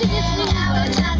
She gives me hours.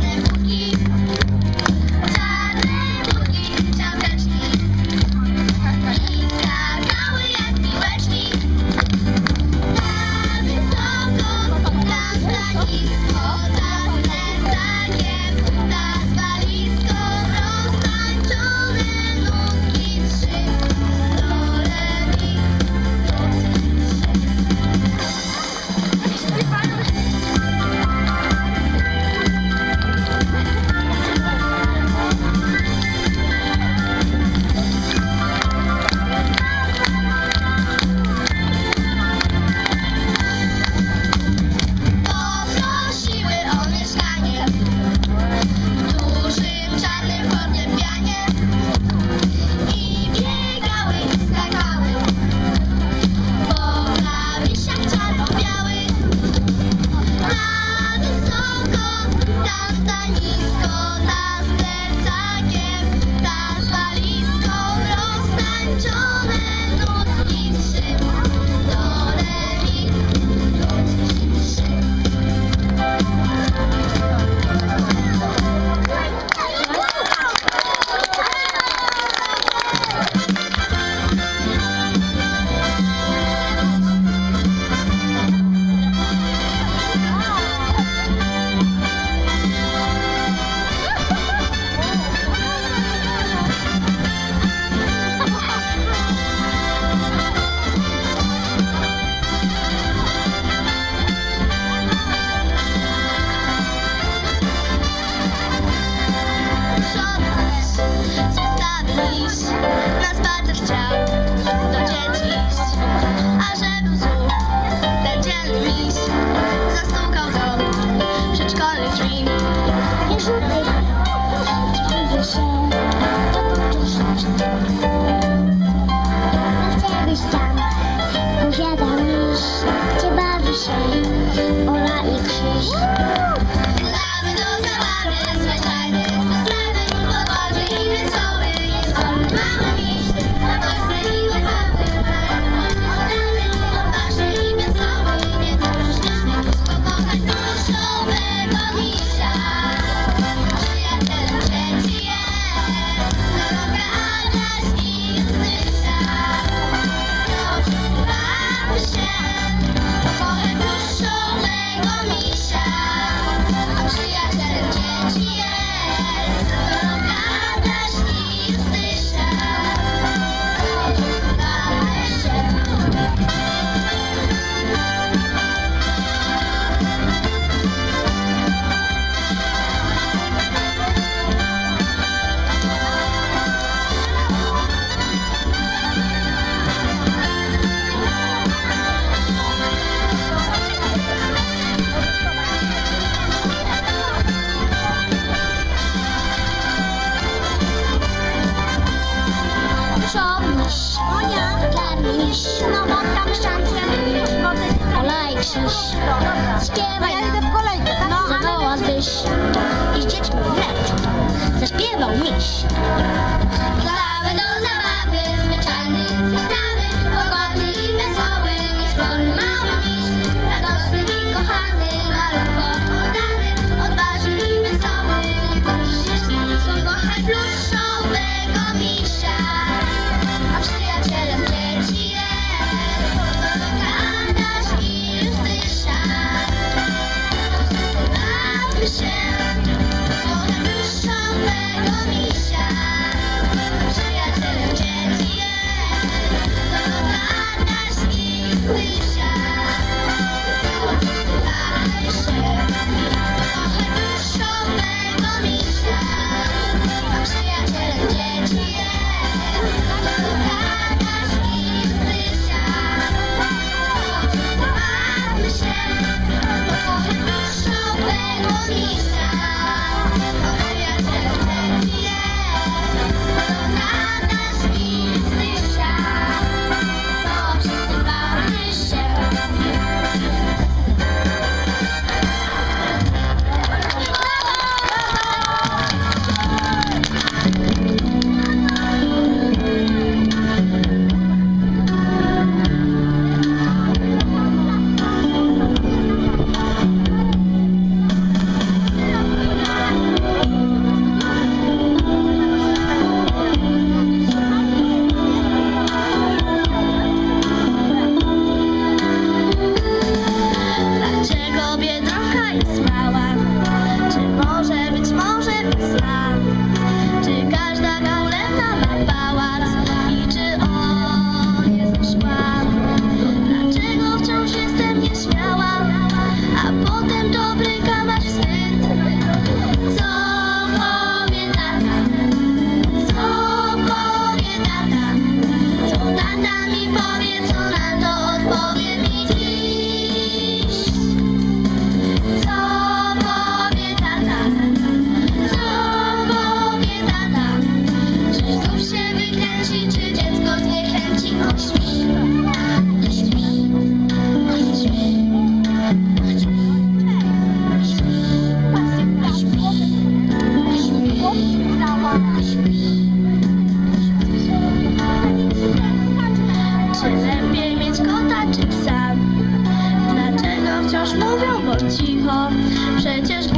Cicho? Przecież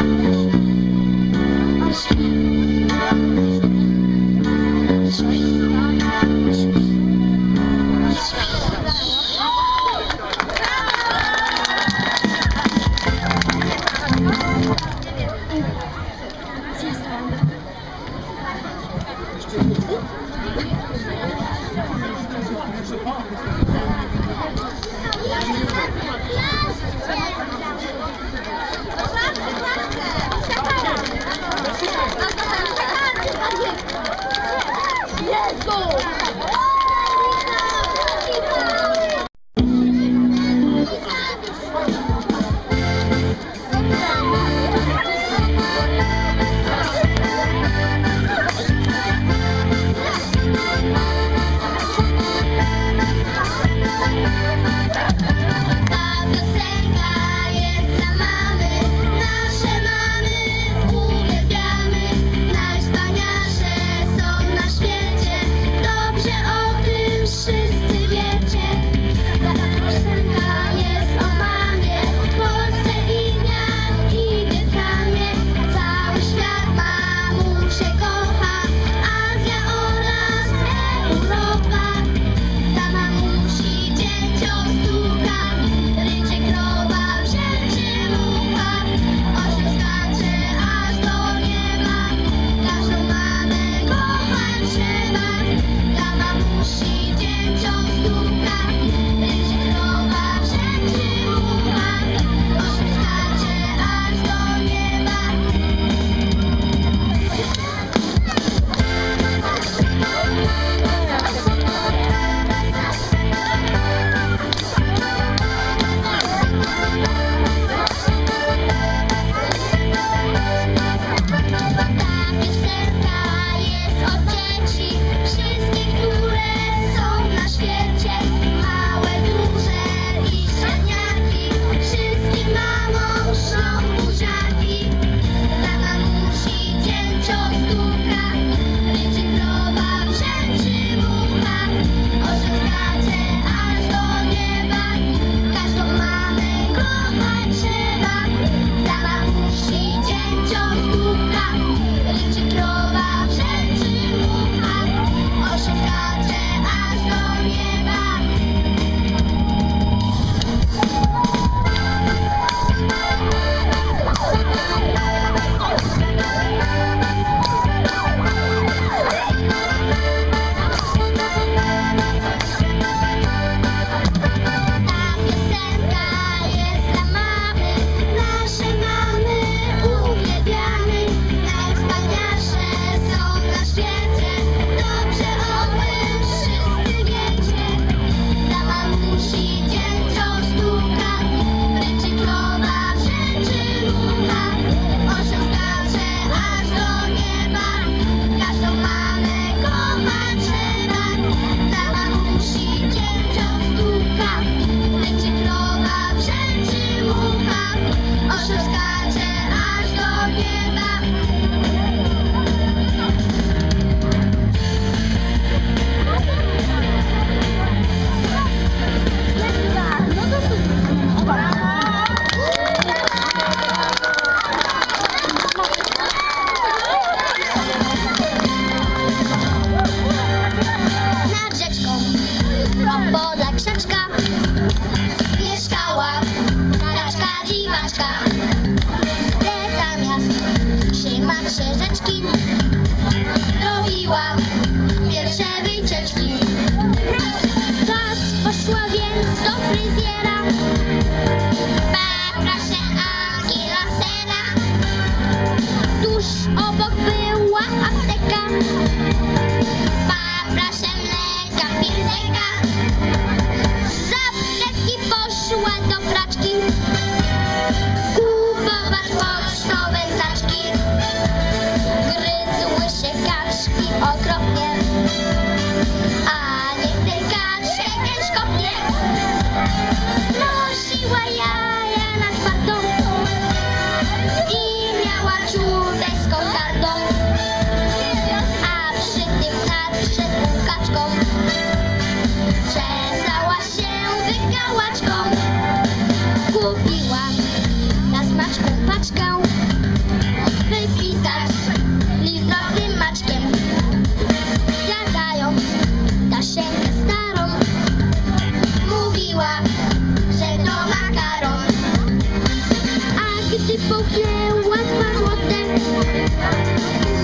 Thank you.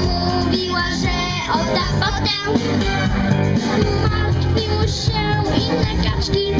Mówiła, że odda potem. Martwił się inne kaczki